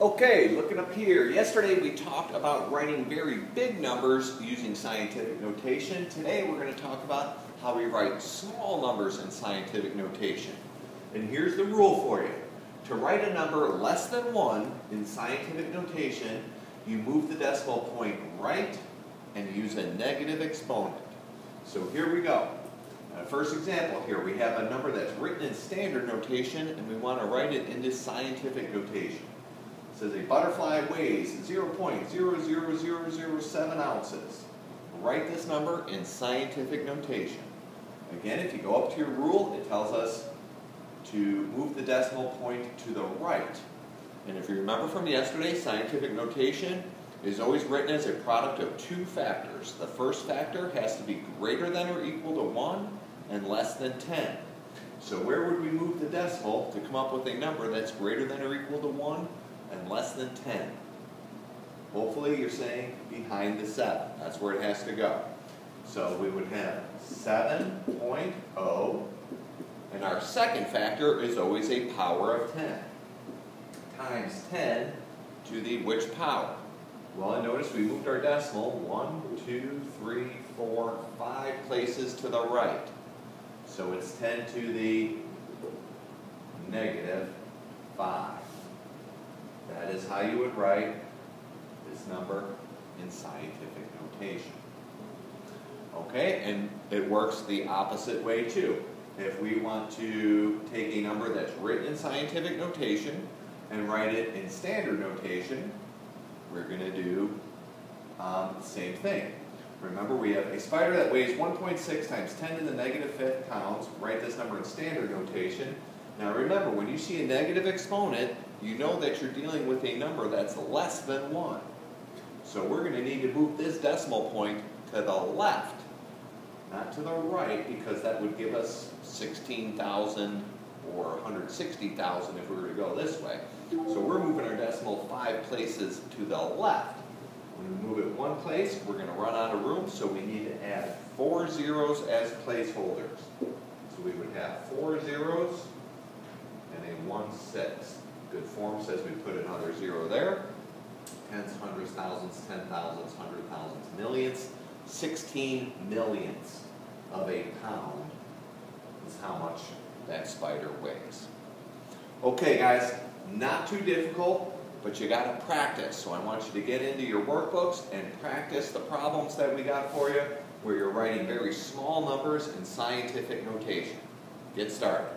Okay, looking up here. Yesterday we talked about writing very big numbers using scientific notation. Today we're going to talk about how we write small numbers in scientific notation. And here's the rule for you. To write a number less than 1 in scientific notation, you move the decimal point right and use a negative exponent. So here we go. Uh, first example here, we have a number that's written in standard notation and we want to write it into scientific notation. Says a butterfly weighs 0.00007 ounces. Write this number in scientific notation. Again, if you go up to your rule, it tells us to move the decimal point to the right. And if you remember from yesterday, scientific notation is always written as a product of two factors. The first factor has to be greater than or equal to 1 and less than 10. So where would we move the decimal to come up with a number that's greater than or equal to 1 and less than 10? Hopefully you're saying behind the 7. That's where it has to go. So we would have 7.0, and our second factor is always a power of 10, times 10 to the which power? Well, notice we moved our decimal one, two, three, four, five places to the right. So it's 10 to the negative 5. Is how you would write this number in scientific notation. Okay, and it works the opposite way too. If we want to take a number that's written in scientific notation and write it in standard notation, we're going to do um, the same thing. Remember, we have a spider that weighs 1.6 times 10 to the negative fifth pounds. Write this number in standard notation. Now remember, when you see a negative exponent, you know that you're dealing with a number that's less than 1. So we're going to need to move this decimal point to the left, not to the right, because that would give us 16,000 or 160,000 if we were to go this way. So we're moving our decimal five places to the left. When we move it one place, we're going to run out of room, so we need to add four zeros as placeholders. So we would have four zeros and a one-sixth. Good form says we put another zero there. Tens, hundreds, thousands, ten thousands, hundred thousands, millions. 16 millionths of a pound is how much that spider weighs. Okay, guys, not too difficult but you got to practice. So I want you to get into your workbooks and practice the problems that we got for you where you're writing very small numbers in scientific notation. Get started.